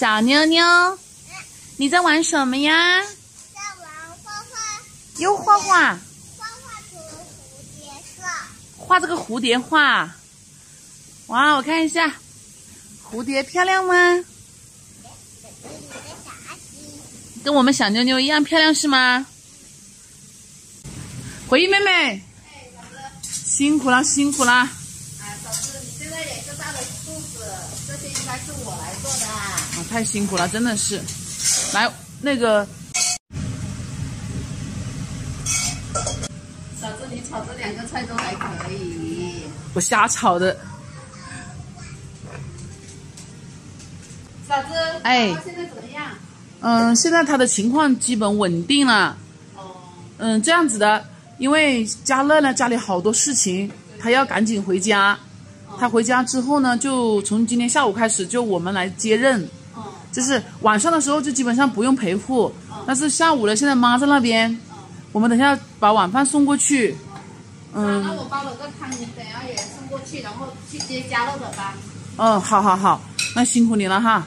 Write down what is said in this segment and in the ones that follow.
小妞妞，你在玩什么呀？在玩画画，又画画，画画成蝴蝶画。画这个蝴蝶画。哇，我看一下，蝴蝶漂亮吗？跟我们小妞妞一样漂亮是吗？回忆妹妹，辛苦了，辛苦了。哎，嫂子，你现在也是大了肚子，这应该是我来做的。啊，太辛苦了，真的是。来，那个嫂子，你炒这两个菜都还可以。我瞎炒的。嫂子，哎现在怎么样？嗯，现在他的情况基本稳定了。哦，嗯，这样子的，因为嘉乐呢家里好多事情，他要赶紧回家。他回家之后呢，就从今天下午开始，就我们来接任。哦，就是晚上的时候就基本上不用陪护，但是下午了，现在妈在那边，我们等下把晚饭送过去。嗯，那我煲了个汤，你等下也送过去，然后去接家乐的吧。嗯，好好好，那辛苦你了哈，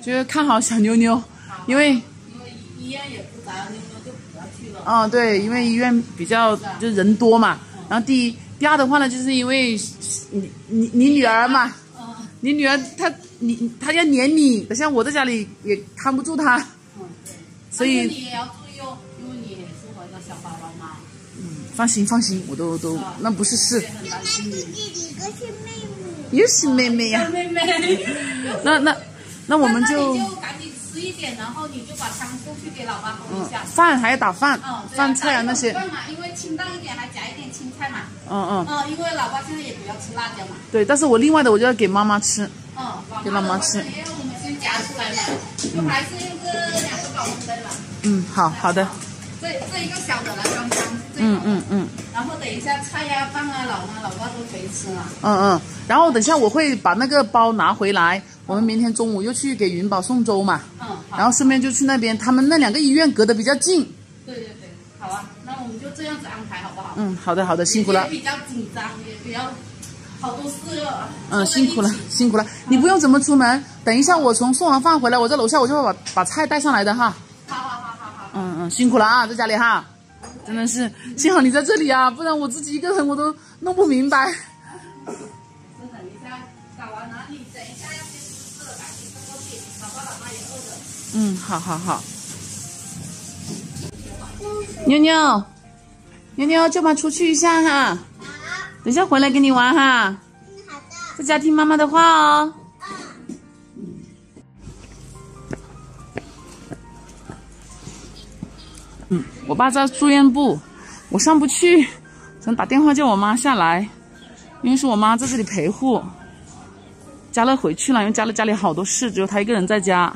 就是看好小妞妞，因为因为医院也不咋，妞妞就不要去了。嗯对，因为医院比较就人多嘛。然后第一，第二的话呢，就是因为你你你女儿嘛，嗯你女儿她你她要黏你，等下我在家里也看不住她，嗯，所以你也要注意哦，因为你也是小宝宝嘛，放心放心，我都都那不是事。也，很担心你。弟弟，一个是妹妹。又是妹妹呀、妹妹，那那那我们就吃一点，然后你就把汤送去给老爸喝嗯一下。饭还要打饭饭菜啊那些，饭嘛，因为清淡一点，还夹一点青菜嘛。嗯嗯嗯，因为老爸现在也不要吃辣椒嘛。对，但是我另外的我就要给妈妈吃，嗯，给妈妈吃因为我们先夹出来嘛，就还是用这两个保温杯嘛。嗯，好好的，这这一个小的来装汤，这个嗯嗯嗯然后等一下菜呀、饭啊、老妈、老爸都可以吃了。嗯嗯，然后等一下我会把那个包拿回来，我们明天中午又去给云宝送粥嘛，嗯，然后顺便就去那边，他们那两个医院隔得比较近，对对对，好啊，那我们就这样子安排好不好？嗯，好的好的，辛苦了也，比较紧张，也比较好多事哦。嗯，辛苦了辛苦了，你不用怎么出门，等一下我从送完饭回来，我在楼下我就会把把菜带上来的哈。好好好好好。嗯嗯，辛苦了啊，在家里哈，真的是幸好你在这里啊，不然我自己一个人我都弄不明白。嗯，好好好。妞妞，妞妞，舅妈出去一下哈，好，等一下回来跟你玩哈，嗯，好的。在家听妈妈的话哦。嗯，我爸在住院部，我上不去，想打电话叫我妈下来，因为是我妈在这里陪护。嘉乐回去了，因为嘉乐家里好多事，只有他一个人在家。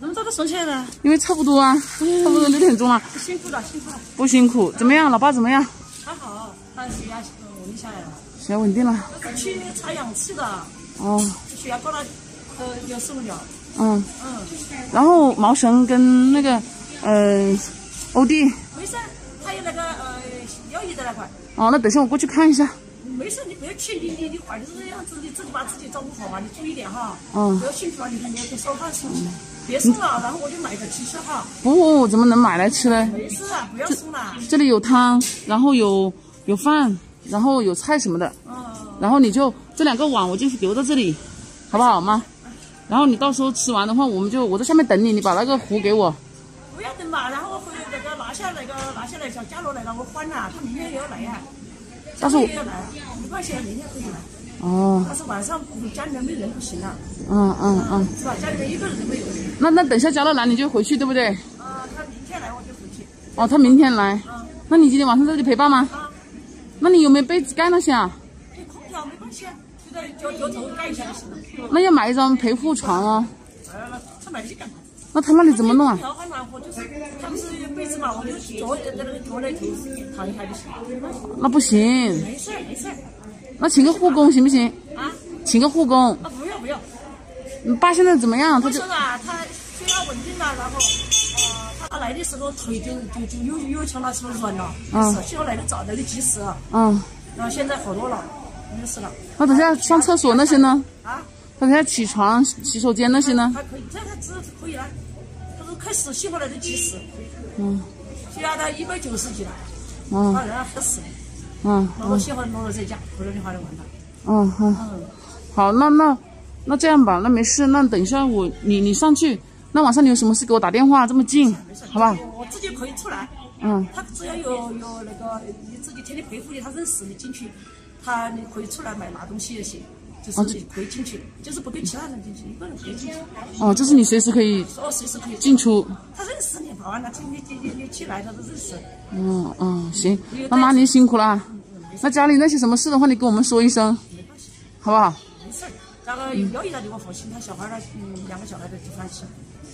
怎么早都送起来了？因为差不多啊，差不多六点钟了，辛苦了，辛苦了。不辛苦。怎么样，老爸怎么样？还好，他血压稳定下来了。血压稳定了。去查氧气的，哦，血压高了，呃，要受不了。嗯，嗯，然后毛神跟那个，呃，欧弟，没事，还有那个呃药医的那块。哦，那等一下我过去看一下。没事，你不要去，你你你怀的这个样子，你自己把自己照顾好嘛，你注意点哈。嗯不要兴趣啊，你看你要给烧饭吃，别送了，然后我就买个吃吃哈。不，怎么能买来吃呢？没事啊，不要送了。这里有汤，然后有有饭，然后有菜什么的，嗯，然后你就这两个碗我就留在这里，好不好妈？然后你到时候吃完的话，我们就我在下面等你，你把那个壶给我。不要等嘛，然后回那个拿下那个拿下来，小佳罗来了，我换了，他明天也要来呀。但是我也要来，没关系，明天可以来。哦，但是晚上家里面没人不行啊，嗯嗯嗯，是吧？家里面一个人都没有。那那等下嘉乐来你就回去对不对？啊，他明天来我就回去。哦，他明天来，那你今天晚上在这里陪伴吗？啊，那你有没有被子盖那些啊？有空调没关系啊，就在脚脚头盖一下就行了。那要买一张陪护床哦。呃，他买这干嘛？那他那里怎么弄啊？调很暖和，就是他们是被子嘛，我就脚在那个脚那头躺一下就行了。那不行，没事没事那请个护工行不行？啊请个护工。啊，不要不要。你爸现在怎么样？他说啊，他血压稳定了，然后呃，他来的时候腿就就就又又像那时候软了，嗯，幸好来的早，来的及时，嗯然后现在好多了。没事了。那等下上厕所那些呢？啊，他等下起床、洗手间那些呢？还可以，这他只可以了。他说开始吸回来的及时，嗯血压到一百九十几了，嗯他人吓死了。嗯那我幸好弄了这家，不然的话就完了。嗯嗯，嗯，好，那那那这样吧，那没事，那等一下我你你上去，那晚上你有什么事给我打电话，这么近，好吧？我我自己可以出来，嗯他只要有有那个你自己天天陪护的，他认识你进去，他你可以出来买拿东西也行，就是你可以进去，就是不跟其他人进去，一个人可以进去，哦，就是你随时可以哦，随时可以进出。他认识你，保安他你你你你去来他都认识。嗯嗯，行，那妈您辛苦了。那家里那些什么事的话，你跟我们说一声，好不好？没事儿，然后要一了你我放心，他小孩儿呢，嗯，两个小孩的就放心，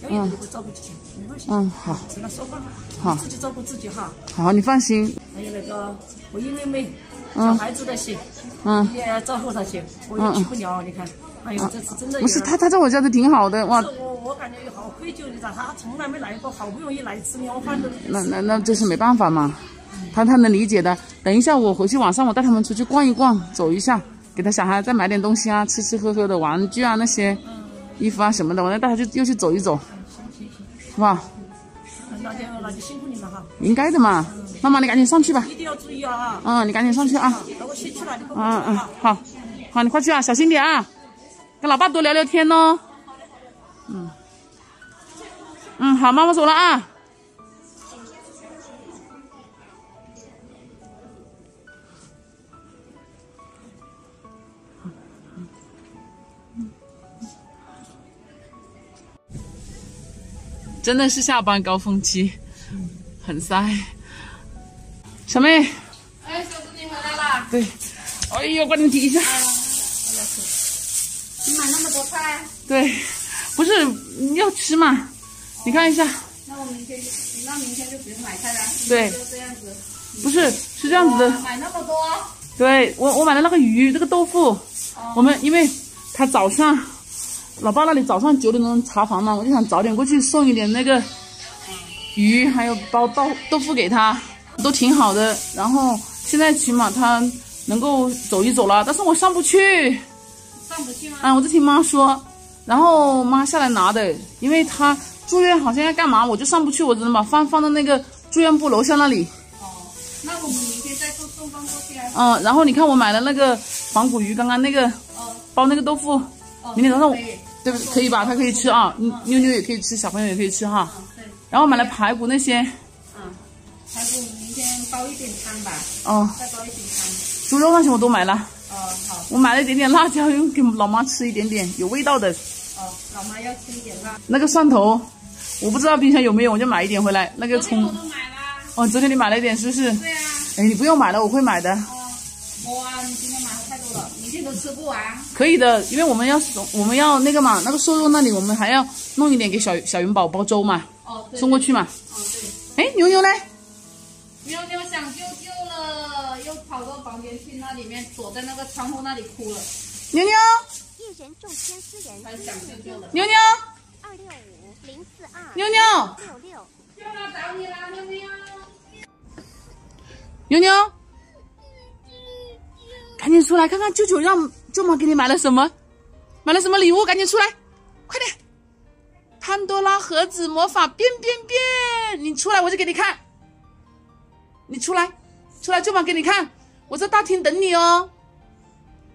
要一了你会照顾起去，没关系。嗯，好，跟他说话，好你自己照顾自己哈。好，你放心。还有那个我英妹妹，小孩子那些，嗯，也要照顾他些，我也去不了，你看，哎呦，这次真的有不是他他在我家都挺好的哇，我我感觉好愧疚，你知道，他从来没来过，好不容易来一次年饭都。那那那这是没办法嘛，他他能理解的。等一下我回去晚上我带他们出去逛一逛，走一下，给他小孩再买点东西啊，吃吃喝喝的玩具啊那些，衣服啊什么的，我再带他去又去走一走，是吧？那就辛苦你了哈，应该的嘛。妈妈你赶紧上去吧，一定要注意啊！嗯，你赶紧上去啊。等我先去了，你嗯嗯。，好，好，你快去啊，小心点啊，跟老爸多聊聊天哦。嗯，嗯，好，妈妈走了啊。真的是下班高峰期，很塞。小妹，哎，小子你回来啦？对，哎呦，快点提一下。你买那么多菜，对，不是你要吃嘛？你看一下，那我明天就，那明天就不用买菜了。对就这样子。不是是这样子的。买那么多，对我我买的那个鱼，这个豆腐，我们因为他早上，老爸那里早上九点钟查房嘛，我就想早点过去送一点那个鱼，还有包豆豆腐给他，都挺好的。然后现在起码他能够走一走了，但是我上不去。上不去吗？啊，我就听妈说，然后妈下来拿的，因为她住院好像要干嘛，我就上不去，我只能把饭放到那个住院部楼下那里。哦，那我们明天再送送饭过去啊。嗯，然后你看我买了那个仿古鱼，刚刚那个哦包那个豆腐，哦，明天早上我。对不对？可以吧？他可以吃啊，嗯妞妞也可以吃，小朋友也可以吃哈。然后买了排骨那些，嗯，排骨明天煲一点汤吧，哦，再煲一点汤。猪肉那些我都买了，哦，好，我买了一点点辣椒，用给老妈吃一点点有味道的。哦，老妈要吃一点辣。那个蒜头，我不知道冰箱有没有，我就买一点回来。那个葱。哦，昨天你买了一点是不是？对啊。哎，你不用买了，我会买的。哦，哇，你都吃不完。可以的，因为我们要送，我们要那个嘛，那个瘦肉那里我们还要弄一点给小小云宝煲粥嘛，哦，对。送过去嘛。哦，对。哎，牛牛嘞？妞妞想舅舅了，又跑到房间去，那里面躲在那个窗户那里哭了，牛牛，一人众千私人她想舅舅了。牛牛，二六五零四二牛牛，六六。舅妈找你啦，妞妞。牛牛，赶紧出来看看舅舅让舅妈给你买了什么，买了什么礼物，赶紧出来，快点！潘多拉盒子魔法变变变，你出来我就给你看。你出来，出来，舅妈给你看，我在大厅等你哦。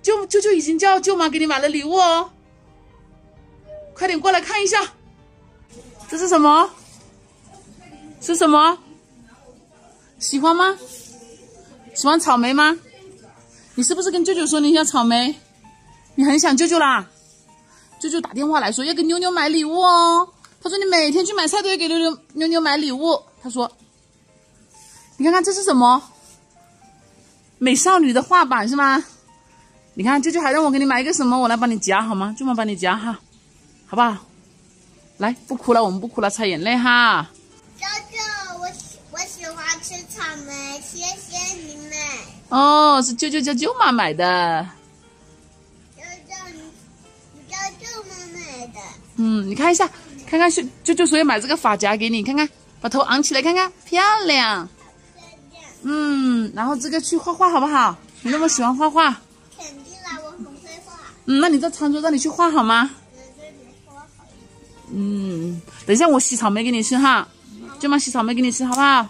舅舅舅已经叫舅妈给你买了礼物哦，快点过来看一下，这是什么？是什么？喜欢吗？喜欢草莓吗？你是不是跟舅舅说你要草莓？你很想舅舅啦？舅舅打电话来说要给妞妞买礼物哦。他说你每天去买菜都要给妞妞妞妞买礼物。他说，你看看这是什么？美少女的画板是吗？你看舅舅还让我给你买一个什么，我来帮你夹好吗？舅妈帮你夹哈，好不好？来，不哭了，我们不哭了，擦眼泪哈。舅舅，我喜我喜欢吃草莓，谢谢你。哦，是舅舅叫舅妈买的。舅舅，你你叫舅妈买的。嗯，你看一下，看看舅舅舅说要买这个发夹给你，看看，把头昂起来看看，漂亮。嗯，然后这个去画画好不好？你那么喜欢画画，肯定啦，我很会画嗯，那你在餐桌让你去画好吗？嗯，等一下我洗草莓给你吃哈，舅妈洗草莓给你吃好不好？好好好。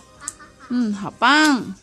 嗯，好棒。